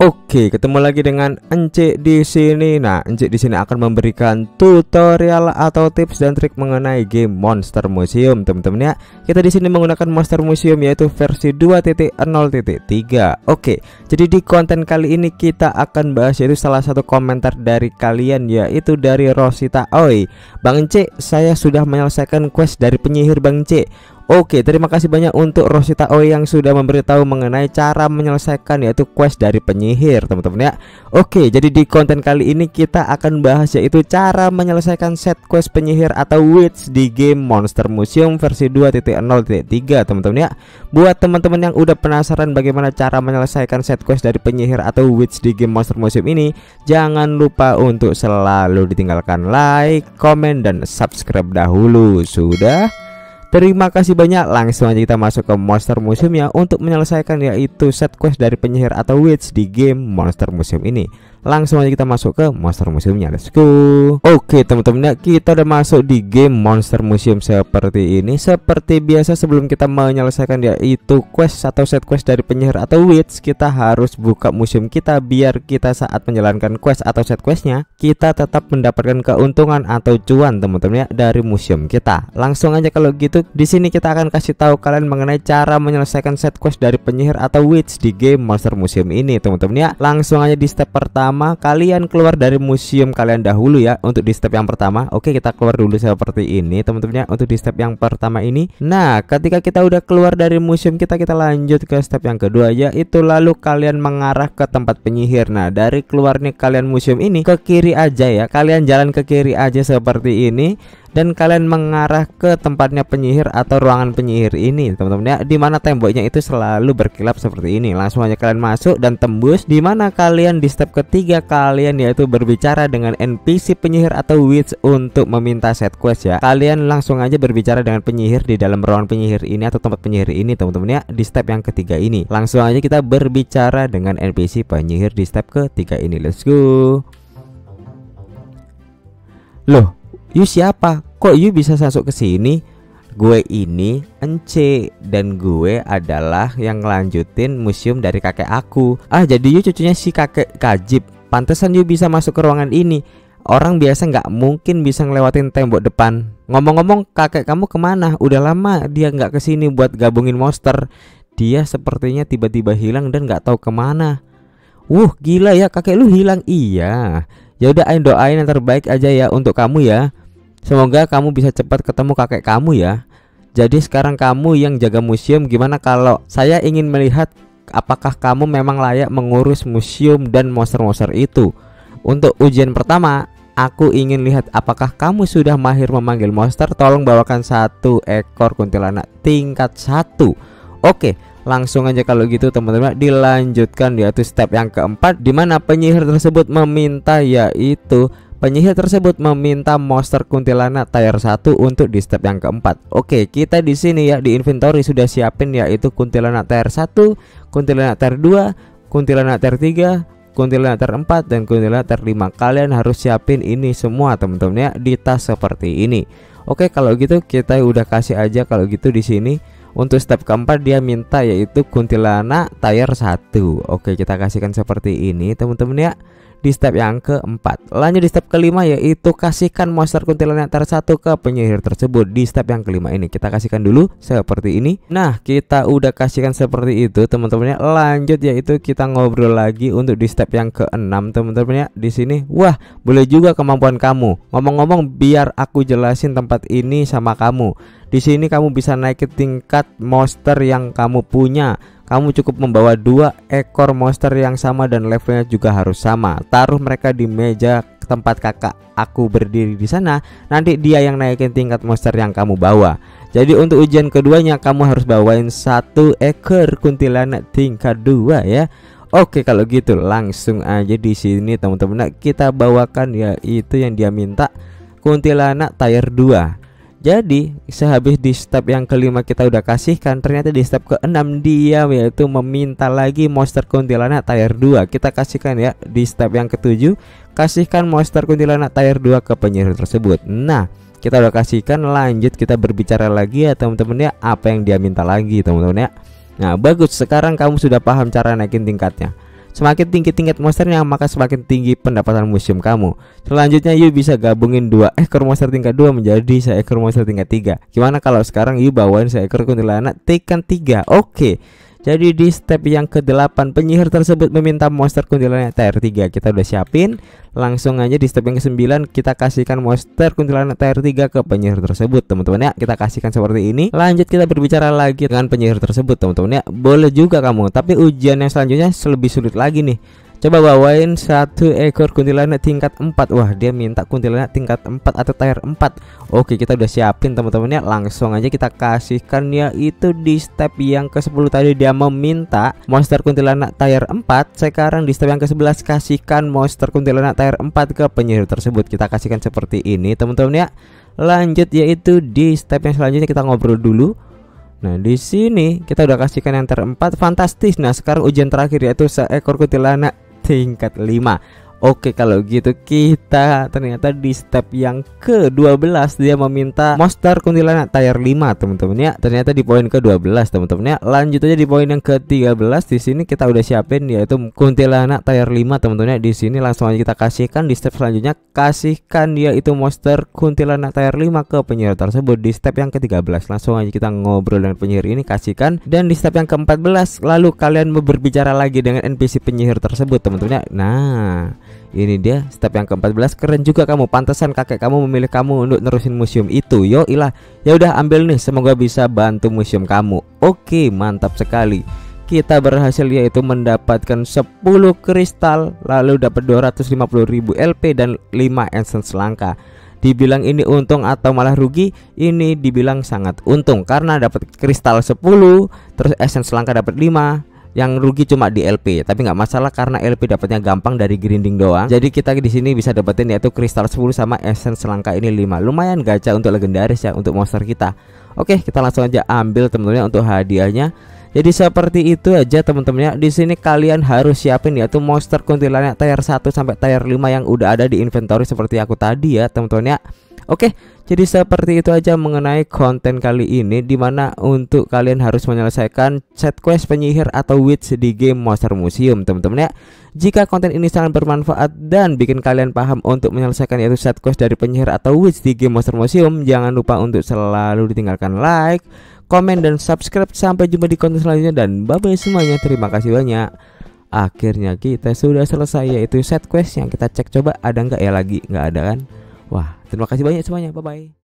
Oke, ketemu lagi dengan Encik di sini. Nah, Encik di sini akan memberikan tutorial atau tips dan trik mengenai game Monster Museum, teman-teman ya. Kita di sini menggunakan Monster Museum yaitu versi 2.0.3. Oke, jadi di konten kali ini kita akan bahas yaitu salah satu komentar dari kalian yaitu dari Rosita Oi. Bang Encik, saya sudah menyelesaikan quest dari penyihir Bang Encik. Oke, terima kasih banyak untuk Rosita Oi yang sudah memberitahu mengenai cara menyelesaikan yaitu quest dari penyihir, teman-teman ya. Oke, jadi di konten kali ini kita akan bahas yaitu cara menyelesaikan set quest penyihir atau witch di game Monster Museum versi 2.0.3, teman-teman ya. Buat teman-teman yang udah penasaran bagaimana cara menyelesaikan set quest dari penyihir atau witch di game Monster Museum ini, jangan lupa untuk selalu ditinggalkan like, komen dan subscribe dahulu. Sudah? Terima kasih banyak. Langsung aja kita masuk ke Monster Museum ya Untuk menyelesaikan yaitu set quest dari penyihir atau witch di game Monster Museum ini Langsung aja kita masuk ke Monster Museumnya. Let's go. Oke teman-teman ya Kita udah masuk di game Monster Museum seperti ini. Seperti biasa sebelum kita menyelesaikan yaitu quest atau set quest dari penyihir atau witch Kita harus buka museum kita Biar kita saat menjalankan quest atau set questnya Kita tetap mendapatkan keuntungan atau cuan teman-teman ya Dari museum kita. Langsung aja kalau gitu di sini kita akan kasih tahu kalian mengenai cara menyelesaikan set quest dari penyihir atau witch di game Monster Museum ini teman-teman ya. Langsung aja di step pertama pertama kalian keluar dari museum kalian dahulu ya untuk di step yang pertama. Oke kita keluar dulu seperti ini teman-teman ya untuk di step yang pertama ini. Nah ketika kita udah keluar dari museum kita kita lanjut ke step yang kedua ya itu lalu kalian mengarah ke tempat penyihir. Nah dari keluarnya kalian museum ini ke kiri aja ya. Kalian jalan ke kiri aja seperti ini dan kalian mengarah ke tempatnya penyihir atau ruangan penyihir ini teman-teman ya. Di mana temboknya itu selalu berkilap seperti ini. Langsung aja kalian masuk dan tembus di mana kalian di step ketiga kalian yaitu berbicara dengan NPC penyihir atau witch untuk meminta set quest ya. Kalian langsung aja berbicara dengan penyihir di dalam ruangan penyihir ini atau tempat penyihir ini teman-teman ya di step yang ketiga ini. Langsung aja kita berbicara dengan NPC penyihir di step ketiga ini. Let's go. Loh You siapa? Kok you bisa masuk ke sini? Gue ini Ence dan gue adalah yang ngelanjutin museum dari kakek aku. Ah, jadi you cucunya si kakek Kajib. Pantesan you bisa masuk ke ruangan ini. Orang biasa nggak mungkin bisa ngelewatin tembok depan. Ngomong-ngomong, kakek kamu ke mana? Udah lama dia nggak ke sini buat gabungin monster. Dia sepertinya tiba-tiba hilang dan nggak tahu ke mana. Wuh, gila ya kakek lu hilang. Iya. Ya udah ayo doain yang terbaik aja ya untuk kamu ya. Semoga kamu bisa cepat ketemu kakek kamu ya. Jadi sekarang kamu yang jaga museum gimana kalau saya ingin melihat apakah kamu memang layak mengurus museum dan monster-monster itu. Untuk ujian pertama, aku ingin lihat apakah kamu sudah mahir memanggil monster. Tolong bawakan satu ekor kuntilanak tingkat satu. Oke, langsung aja kalau gitu teman-teman dilanjutkan yaitu step yang keempat di mana penyihir tersebut meminta yaitu Penyihir tersebut meminta monster kuntilanak tier 1 untuk di step yang keempat. Oke, kita di sini ya di inventory sudah siapin yaitu kuntilanak tier 1, kuntilanak tier 2, kuntilanak tier 3, kuntilanak tier 4 dan kuntilanak tier 5. Kalian harus siapin ini semua teman-teman ya di tas seperti ini. Oke, kalau gitu kita udah kasih aja kalau gitu di sini. Untuk step keempat dia minta yaitu kuntilanak tier 1. Oke, kita kasihkan seperti ini teman-teman ya di step yang keempat. Lanjut di step kelima yaitu kasihkan monster kuntilanak satu ke penyihir tersebut. Di step yang kelima ini kita kasihkan dulu seperti ini. Nah, kita udah kasihkan seperti itu teman-teman ya. Lanjut yaitu kita ngobrol lagi untuk di step yang keenam teman-teman ya. Di sini, wah, boleh juga kemampuan kamu. Ngomong-ngomong biar aku jelasin tempat ini sama kamu. Di sini kamu bisa naik ke tingkat monster yang kamu punya kamu cukup membawa dua ekor monster yang sama dan levelnya juga harus sama. Taruh mereka di meja tempat kakak aku berdiri di sana. Nanti dia yang naikin tingkat monster yang kamu bawa. Jadi untuk ujian keduanya kamu harus bawain satu ekor kuntilanak tingkat dua ya. Oke kalau gitu langsung aja di sini teman-teman kita bawakan ya itu yang dia minta kuntilanak tier 2 jadi sehabis di step yang kelima kita udah kasihkan Ternyata di step keenam dia yaitu meminta lagi monster kuntilanak tier 2 Kita kasihkan ya di step yang ketujuh Kasihkan monster kuntilanak tier 2 ke penyihir tersebut. Nah kita udah kasihkan lanjut kita berbicara lagi ya teman-teman ya Apa yang dia minta lagi teman-teman ya. Nah bagus sekarang kamu sudah paham cara naikin tingkatnya Semakin tinggi tingkat monsternya maka semakin tinggi pendapatan museum kamu. Selanjutnya you bisa gabungin dua ekor monster tingkat 2 menjadi seekor monster tingkat 3 Gimana kalau sekarang you bawain seekor kuntilanak tingkat 3 Oke jadi di step yang ke-8 penyihir tersebut meminta monster kuntilanak tier 3 Kita udah siapin. Langsung aja di step yang ke-9 kita kasihkan monster kuntilanak tier 3 ke penyihir tersebut Teman-teman ya. Kita kasihkan seperti ini. Lanjut kita berbicara lagi dengan penyihir tersebut teman-teman ya. Boleh juga kamu tapi ujian yang selanjutnya lebih sulit lagi nih Coba bawain satu ekor kuntilanak tingkat 4 Wah dia minta kuntilanak tingkat 4 atau tier 4 Oke kita udah siapin teman-teman ya. Langsung aja kita kasihkan ya itu di step yang ke 10 tadi Dia meminta monster kuntilanak tier 4 Sekarang di step yang ke 11 kasihkan monster kuntilanak tier 4 ke penyihir tersebut. Kita kasihkan seperti ini teman-teman ya. Lanjut yaitu di step yang selanjutnya kita ngobrol dulu. Nah di sini kita udah kasihkan yang 4 fantastis. Nah sekarang ujian terakhir yaitu seekor kuntilanak tingkat 5 Oke kalau gitu kita ternyata di step yang ke-12 dia meminta monster kuntilanak tier 5 teman-teman ya. Ternyata di poin ke-12 teman-teman ya. Lanjut aja di poin yang ke-13 di sini kita udah siapin yaitu kuntilanak tier 5 teman-teman ya. Di sini langsung aja kita kasihkan di step selanjutnya kasihkan dia itu monster kuntilanak tier 5 ke penyihir tersebut di step yang ke-13. Langsung aja kita ngobrol dengan penyihir ini kasihkan dan di step yang ke-14 lalu kalian berbicara lagi dengan NPC penyihir tersebut teman-teman ya. Nah, ini dia step yang ke-14 keren juga kamu pantasan kakek kamu memilih kamu untuk nerusin museum itu. Yo ilah ya udah ambil nih semoga bisa bantu museum kamu. Oke mantap sekali. Kita berhasil yaitu mendapatkan 10 kristal lalu dapat 250.000 LP dan 5 essence langka. Dibilang ini untung atau malah rugi? Ini dibilang sangat untung Karena dapat kristal 10 Terus essence langka dapat 5 yang rugi cuma di LP tapi nggak masalah karena LP dapatnya gampang dari grinding doang jadi kita di sini bisa dapetin yaitu kristal 10 sama essence selangka ini 5 lumayan gacha untuk legendaris ya untuk monster kita oke kita langsung aja ambil teman-teman untuk hadiahnya jadi seperti itu aja teman-teman ya. Di sini kalian harus siapin yaitu monster kuntilanak tier 1 sampai tier 5 yang udah ada di inventory seperti aku tadi ya, teman-teman ya. Oke, jadi seperti itu aja mengenai konten kali ini di mana untuk kalian harus menyelesaikan set quest penyihir atau witch di game Monster Museum teman-teman ya. Jika konten ini sangat bermanfaat dan bikin kalian paham untuk menyelesaikan yaitu set quest dari penyihir atau witch di game Monster Museum Jangan lupa untuk selalu ditinggalkan like, komen, dan subscribe. Sampai jumpa di konten selanjutnya dan bye-bye semuanya. Terima kasih banyak. Akhirnya kita sudah selesai yaitu set quest yang kita cek. Coba ada nggak ya lagi? Nggak ada kan Wah, terima kasih banyak semuanya. Bye bye.